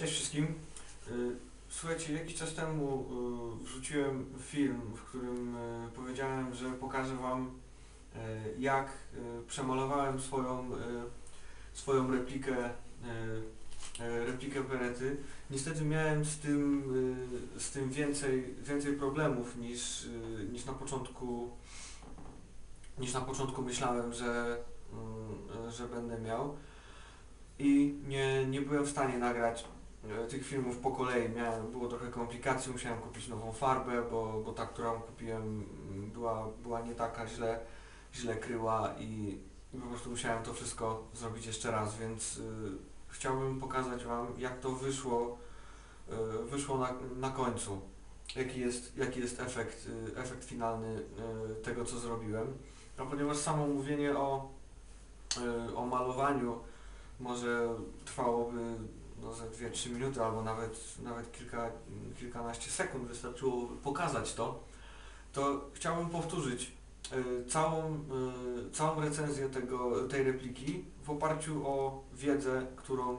Cześć wszystkim. Y, Słuchajcie, jakiś czas temu y, wrzuciłem film, w którym y, powiedziałem, że pokażę Wam jak przemalowałem swoją, swoją replikę, replikę Berety. Niestety miałem z tym, z tym więcej, więcej problemów niż, niż na początku niż na początku myślałem, że, mm, że będę miał i nie, nie byłem w stanie nagrać tych filmów po kolei. Miałem, było trochę komplikacji, musiałem kupić nową farbę, bo, bo ta, którą kupiłem była, była nie taka źle, źle kryła i, i po prostu musiałem to wszystko zrobić jeszcze raz, więc y, chciałbym pokazać Wam jak to wyszło, y, wyszło na, na końcu. Jaki jest, jaki jest efekt, y, efekt finalny y, tego, co zrobiłem. A ponieważ samo mówienie o, y, o malowaniu może trwałoby no, ze 2-3 minuty albo nawet, nawet kilka, kilkanaście sekund, wystarczyło pokazać to, to chciałbym powtórzyć y, całą, y, całą recenzję tego, tej repliki w oparciu o wiedzę, którą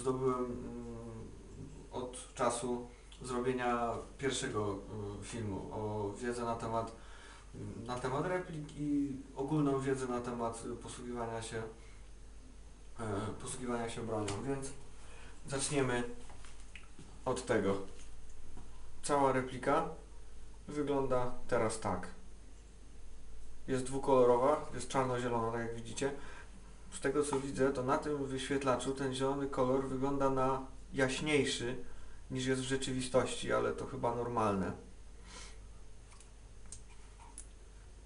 zdobyłem y, od czasu zrobienia pierwszego y, filmu, o wiedzę na temat na temat replik i ogólną wiedzę na temat posługiwania się e, posługiwania się bronią, więc zaczniemy od tego. Cała replika wygląda teraz tak. Jest dwukolorowa, jest czarno-zielona, tak jak widzicie. Z tego co widzę, to na tym wyświetlaczu ten zielony kolor wygląda na jaśniejszy niż jest w rzeczywistości, ale to chyba normalne.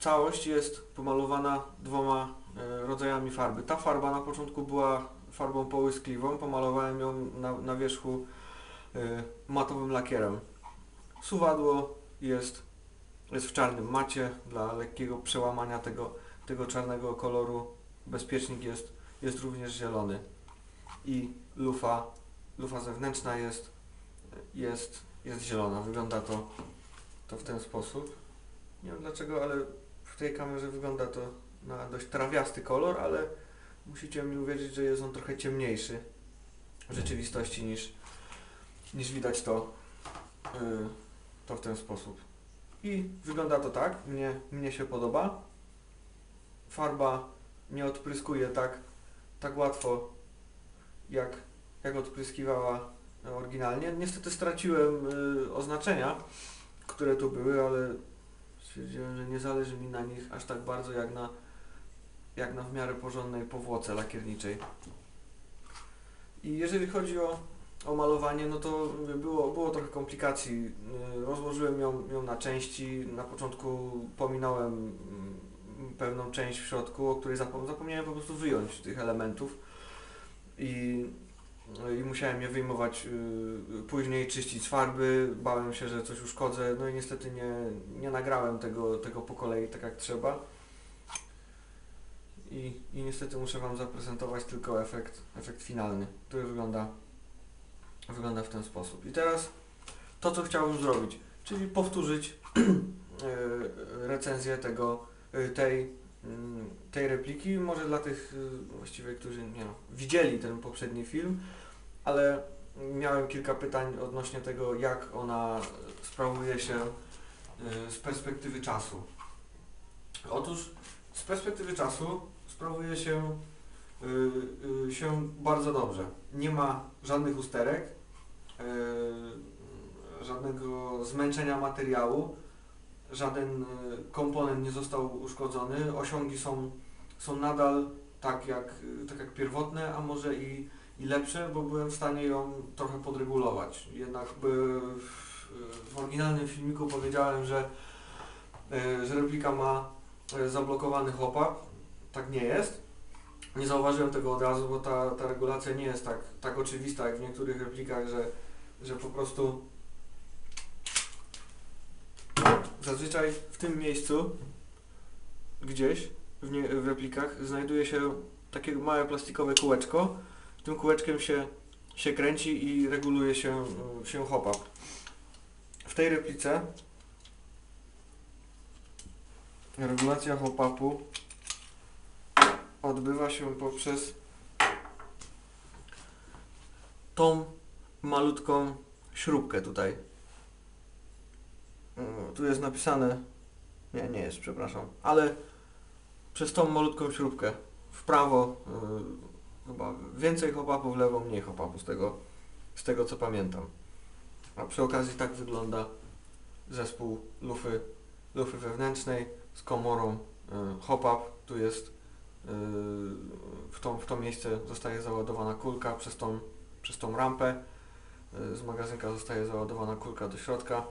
Całość jest pomalowana dwoma e, rodzajami farby. Ta farba na początku była farbą połyskliwą, pomalowałem ją na, na wierzchu e, matowym lakierem. Suwadło jest, jest w czarnym macie dla lekkiego przełamania tego, tego czarnego koloru. Bezpiecznik jest, jest również zielony. I lufa, lufa zewnętrzna jest, jest, jest zielona. Wygląda to, to w ten sposób. Nie wiem dlaczego, ale w tej kamerze wygląda to na dość trawiasty kolor, ale musicie mi uwierzyć, że jest on trochę ciemniejszy w rzeczywistości niż, niż widać to, yy, to w ten sposób. I wygląda to tak, mnie, mnie się podoba. Farba nie odpryskuje tak, tak łatwo jak, jak odpryskiwała oryginalnie. Niestety straciłem yy, oznaczenia, które tu były, ale stwierdziłem, że nie zależy mi na nich aż tak bardzo jak na, jak na w miarę porządnej powłoce lakierniczej. I jeżeli chodzi o, o malowanie, no to było, było trochę komplikacji. Yy, Rozłożyłem ją, ją na części. Na początku pominąłem mm, pewną część w środku, o której zapom zapomniałem po prostu wyjąć tych elementów. I i musiałem je wyjmować y, później, czyścić farby, bałem się, że coś uszkodzę, no i niestety nie, nie nagrałem tego, tego po kolei tak jak trzeba. I, I niestety muszę Wam zaprezentować tylko efekt, efekt finalny, który wygląda, wygląda w ten sposób. I teraz to, co chciałbym zrobić, czyli powtórzyć y, recenzję tego, y, tej, mm, tej repliki, może dla tych y, właściwie, którzy nie no, widzieli ten poprzedni film, ale miałem kilka pytań odnośnie tego, jak ona sprawuje się z perspektywy czasu. Otóż z perspektywy czasu sprawuje się, y, y, się bardzo dobrze. Nie ma żadnych usterek, y, żadnego zmęczenia materiału, żaden komponent nie został uszkodzony, osiągi są, są nadal tak jak, tak jak pierwotne, a może i i lepsze, bo byłem w stanie ją trochę podregulować. Jednak w, oryginalnym filmiku powiedziałem, że, że replika ma zablokowany hop-up. Tak nie jest. Nie zauważyłem tego od razu, bo ta, ta regulacja nie jest tak, tak oczywista jak w niektórych replikach, że, że po prostu zazwyczaj w tym miejscu gdzieś w, nie, w replikach znajduje się takie małe plastikowe kółeczko, tym kółeczkiem się, się kręci i reguluje się, się hop-up. W tej replice regulacja hop-upu odbywa się poprzez tą malutką śrubkę tutaj. Tu jest napisane, nie, nie jest, przepraszam, ale przez tą malutką śrubkę w prawo yy, chyba więcej hopapu, w lewo mniej hopapu z tego, z tego co pamiętam. A przy okazji tak wygląda zespół lufy, lufy wewnętrznej z komorą yy, hopap. Tu jest w, tą, w to miejsce zostaje załadowana kulka przez tą, przez tą rampę. Yy, z magazynka zostaje załadowana kulka do środka.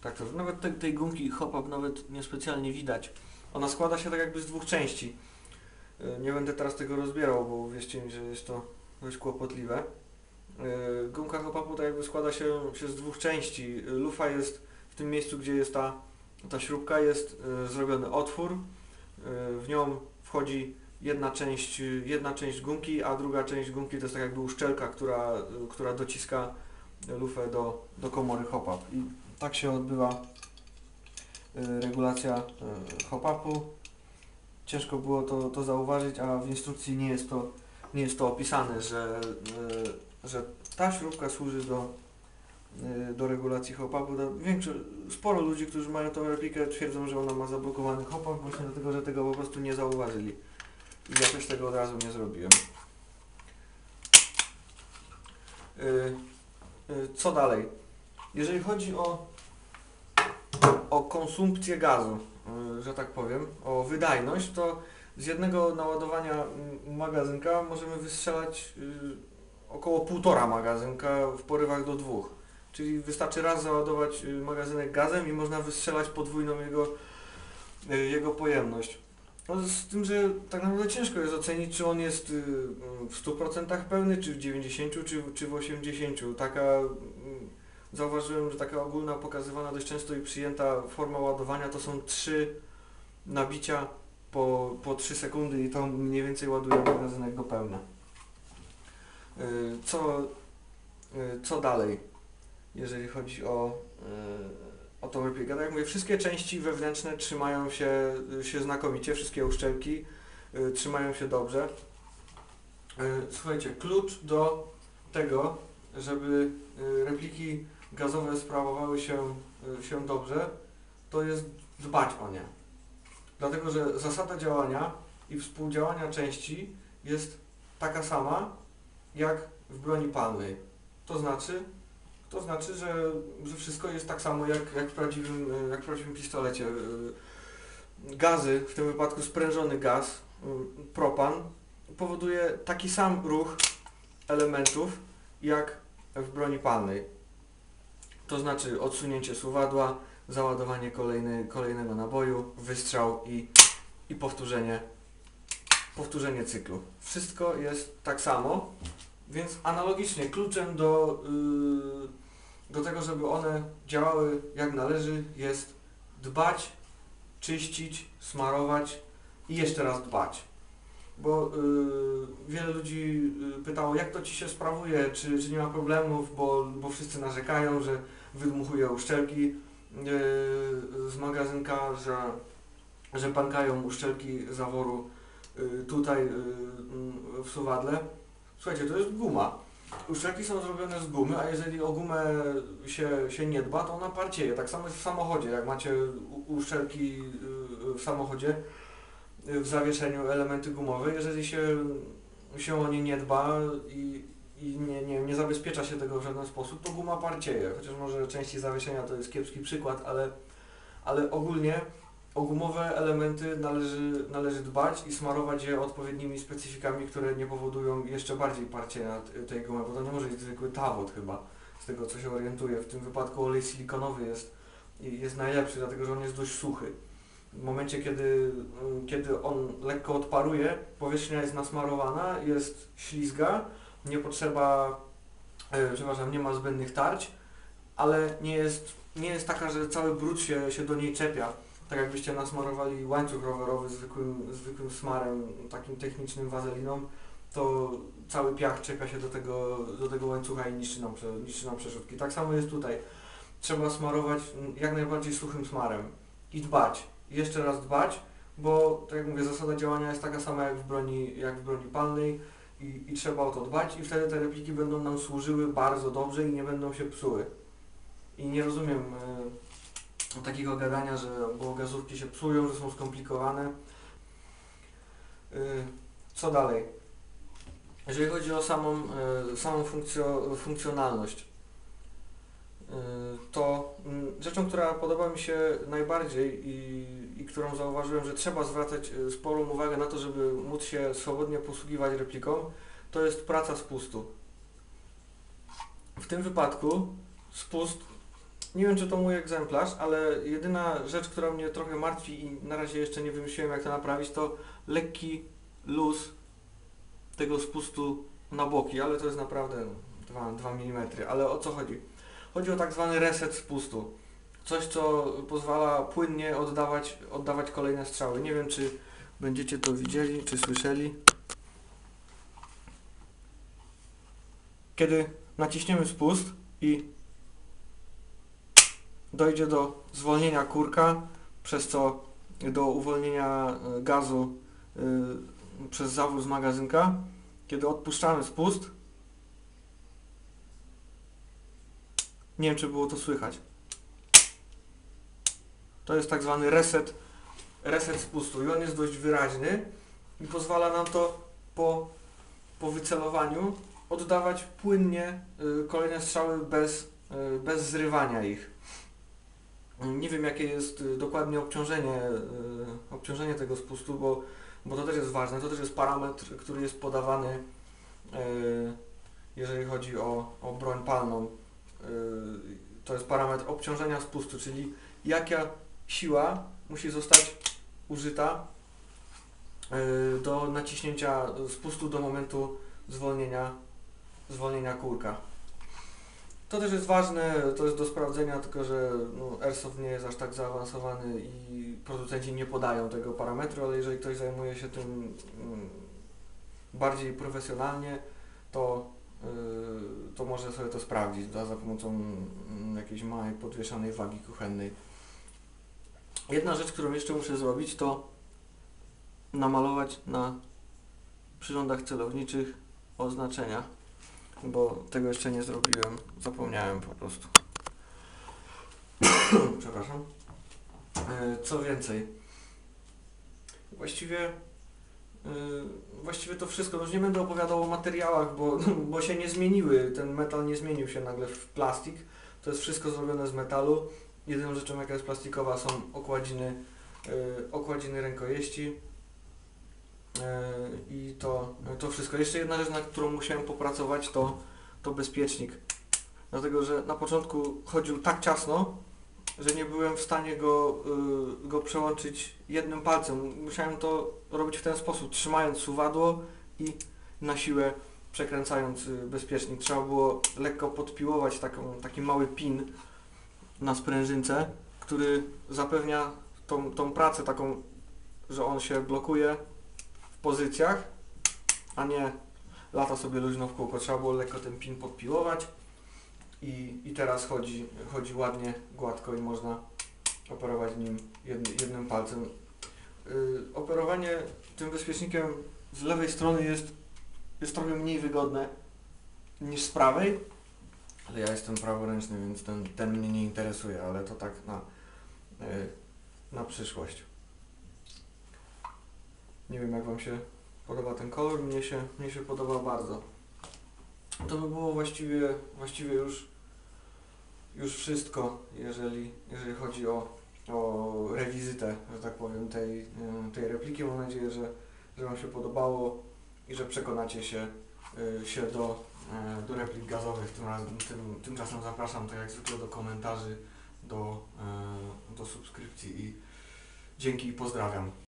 Tak to, nawet tej, tej gumki hop-up nawet niespecjalnie widać. Ona składa się tak jakby z dwóch części. Yy, Nie będę teraz tego rozbierał, bo wierzcie mi, że jest to dość kłopotliwe. Yy, Gumka hop-upu tak jakby składa się, się z dwóch części. Lufa jest w tym miejscu, gdzie jest ta, ta śrubka, jest yy, zrobiony otwór. Yy, W nią wchodzi jedna część, yy, jedna część gumki, a druga część gumki to jest tak jakby uszczelka, która, która dociska lufę do, do komory hop-up. I tak się odbywa y, regulacja y, hop-upu. Ciężko było to, to zauważyć, a w instrukcji nie jest to, nie jest to opisane, że, y, że ta śrubka służy do, y, do regulacji hop-upu. Sporo ludzi, którzy mają tą replikę twierdzą, że ona ma zablokowany hop-up właśnie dlatego, że tego po prostu nie zauważyli. I ja też tego od razu nie zrobiłem. Y, y, Co dalej? Jeżeli chodzi o, o konsumpcję gazu, y, że tak powiem, o wydajność, to z jednego naładowania mm, magazynka możemy wystrzelać y, około półtora magazynka w porywach do dwóch. Czyli wystarczy raz załadować y, magazynek gazem i można wystrzelać podwójną jego, y, jego pojemność. No, z tym, że tak naprawdę ciężko jest ocenić, czy on jest y, mm, w 100% pełny, czy w 90%, czy, czy w 80%. Taka mm, zauważyłem, że taka ogólna pokazywana dość często i przyjęta forma ładowania to są trzy nabicia po, po 3 sekundy i to mniej więcej ładuje magazynek do pełna. Y, Co, co dalej, jeżeli chodzi o, y, o tą replikę? Tak jak mówię, wszystkie części wewnętrzne trzymają się, się znakomicie, wszystkie uszczelki y, trzymają się dobrze. Y, Słuchajcie, klucz do tego, żeby y, repliki gazowe sprawowały się, y, się dobrze, to jest dbać o nie. Dlatego, że zasada działania i współdziałania części jest taka sama jak w broni palnej. To znaczy, to znaczy, że, że wszystko jest tak samo jak, jak, w prawdziwym, jak w prawdziwym pistolecie. Y, Gazy, w tym wypadku sprężony gaz, y, propan, powoduje taki sam ruch elementów jak w broni palnej. To znaczy odsunięcie suwadła, załadowanie kolejny, kolejnego naboju, wystrzał i, i powtórzenie, powtórzenie cyklu. Wszystko jest tak samo, więc analogicznie kluczem do, yy, do tego, żeby one działały jak należy jest dbać, czyścić, smarować i jeszcze raz dbać. Bo yy, wiele ludzi yy, pytało, jak to Ci się sprawuje, czy, czy nie ma problemów, bo, bo wszyscy narzekają, że wydmuchuje uszczelki yy, z magazynka, że, że pękają uszczelki zaworu tutaj w suwadle. Słuchajcie, to jest guma. Uszczelki są zrobione z gumy, a jeżeli o gumę się, się nie dba, to ona parcieje. Tak samo jest w samochodzie. Jak macie uszczelki yy, w samochodzie, yy, w zawieszeniu elementy gumowe, jeżeli się, się o nie nie dba i, i nie, nie, nie zabezpiecza się tego w żaden sposób, to guma parcieje. Chociaż może części zawieszenia to jest kiepski przykład, ale, ale ogólnie o gumowe elementy należy, należy dbać i smarować je odpowiednimi specyfikami, które nie powodują jeszcze bardziej parcienia t- tej gumy, bo to nie może być zwykły tawot chyba, z tego co się orientuję. W tym wypadku olej silikonowy jest, jest najlepszy, dlatego że on jest dość suchy. W momencie, kiedy, mm, kiedy on lekko odparuje, powierzchnia jest nasmarowana, jest ślizga, nie potrzeba, e, przepraszam, nie ma zbędnych tarć, ale nie jest, nie jest taka, że cały brud się, się do niej czepia. Tak jakbyście nasmarowali łańcuch rowerowy zwykłym, zwykłym smarem, takim technicznym wazeliną, to cały piach czepia się do tego, do tego łańcucha i niszczy nam, niszczy nam przerzutki. Tak samo jest tutaj. Trzeba smarować jak najbardziej suchym smarem i dbać. Jeszcze raz dbać, bo tak jak mówię, zasada działania jest taka sama jak w broni, jak w broni palnej i, i trzeba o to dbać i wtedy te repliki będą nam służyły bardzo dobrze i nie będą się psuły. I nie rozumiem y, takiego gadania, że bo gazówki się psują, że są skomplikowane. Y, co dalej? Jeżeli chodzi o samą, y, samą funkcjo, funkcjonalność, y, to mm, rzeczą, która podoba mi się najbardziej i, i którą zauważyłem, że trzeba zwracać sporą uwagę na to, żeby móc się swobodnie posługiwać repliką, to jest praca spustu. W tym wypadku spust, nie wiem czy to mój egzemplarz, ale jedyna rzecz, która mnie trochę martwi i na razie jeszcze nie wymyśliłem jak to naprawić, to lekki luz tego spustu na boki, ale to jest naprawdę 2, 2 mm. Ale o co chodzi? Chodzi o tak zwany reset spustu. Coś, co pozwala płynnie oddawać, oddawać kolejne strzały. Nie wiem, czy będziecie to widzieli, czy słyszeli. Kiedy naciśniemy spust i dojdzie do zwolnienia kurka, przez co do uwolnienia y, gazu y, przez zawór z magazynka, kiedy odpuszczamy spust, nie wiem czy było to słychać. To jest tak zwany reset, reset spustu i on jest dość wyraźny i pozwala nam to po, po wycelowaniu oddawać płynnie y, kolejne strzały bez, bez zrywania ich. Nie wiem jakie jest y, dokładnie obciążenie, y, obciążenie tego spustu, bo, bo to też jest ważne. To też jest parametr, który jest podawany, y, jeżeli chodzi o, o broń palną. To jest parametr obciążenia spustu, czyli jaka siła musi zostać użyta do naciśnięcia spustu do momentu zwolnienia, zwolnienia kurka. To też jest ważne, to jest do sprawdzenia, tylko że no, Airsoft nie jest aż tak zaawansowany i producenci nie podają tego parametru, ale jeżeli ktoś zajmuje się tym mm, bardziej profesjonalnie, to, yy, to może sobie to sprawdzić da, za pomocą mm, jakiejś małej podwieszanej wagi kuchennej. Jedna rzecz, którą jeszcze muszę zrobić, to namalować na przyrządach celowniczych oznaczenia bo tego jeszcze nie zrobiłem. Zapomniałem po prostu. Przepraszam. E, Co więcej? Właściwie e, właściwie to wszystko. Już nie będę opowiadał o materiałach, bo, bo się nie zmieniły. Ten metal nie zmienił się nagle w plastik. To jest wszystko zrobione z metalu. Jedyną rzeczą jaka jest plastikowa są okładziny, e, okładziny rękojeści. E, I to, to wszystko. Jeszcze jedna rzecz, nad którą musiałem popracować, to, to bezpiecznik. Dlatego, że na początku chodził tak ciasno, że nie byłem w stanie go, y, go przełączyć jednym palcem. Musiałem to robić w ten sposób, trzymając suwadło i na siłę przekręcając y, bezpiecznik. Trzeba było lekko podpiłować taką, taki mały pin na sprężynce, który zapewnia tą, tą pracę taką, że on się blokuje pozycjach, a nie lata sobie luźno w kółko. Trzeba było lekko ten pin podpiłować i, i teraz chodzi, chodzi ładnie, gładko i można operować nim jednym, jednym palcem. Yy, operowanie tym bezpiecznikiem z lewej strony jest, jest trochę mniej wygodne niż z prawej, ale ja jestem praworęczny, więc ten, ten mnie nie interesuje, ale to tak na, yy, na przyszłość. Nie wiem jak Wam się podoba ten kolor, mnie się, mnie się podoba bardzo. To by było właściwie, właściwie już, już wszystko, jeżeli, jeżeli chodzi o, o rewizytę, że tak powiem, tej, e, tej repliki. Mam nadzieję, że, że Wam się podobało i że przekonacie się, e, się do, e, do replik gazowych. Tym razem, tym, tymczasem zapraszam, tak jak zwykle, do komentarzy, do, do subskrypcji i dzięki i pozdrawiam.